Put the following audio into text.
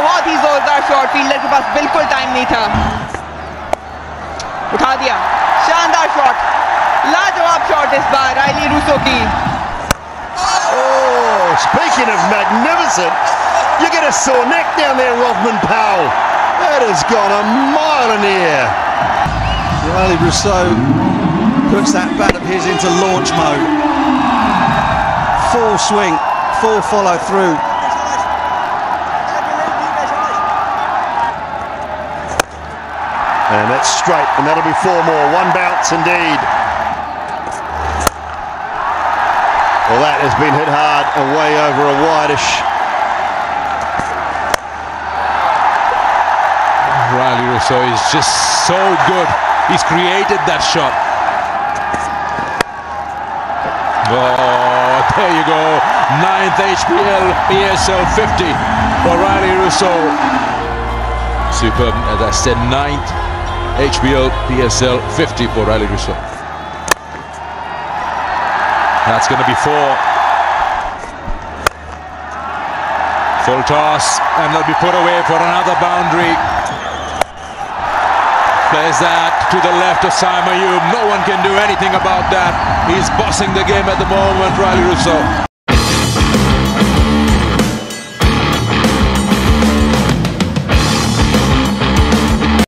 बहुत ही जोरदार shot fielder के पास बिल्कुल टाइम नहीं था उठा दिया शानदार शॉट लाजवाब शॉट इस बार राइली रूसो की oh, Speaking of magnificent, you get a sore neck down there, Rovman Powell. That has gone a mile in the air. Rilee Rossouw puts that bat of his into launch mode. Full swing, full follow through. And that's straight, and that'll be four more. One bounce indeed. Well, that has been hit hard and way over a wideish. Rilee Rossouw is just so good. He's created that shot. Oh, there you go. Ninth HBL PSL 50 for Rilee Rossouw. Superb, as I said, ninth HBL PSL 50 for Rilee Rossouw. That's going to be four. Full toss, and they'll be put away for another boundary. Plays that to the left of Saim Ayub. No one can do anything about that. He's bossing the game at the moment, Rilee Rossouw.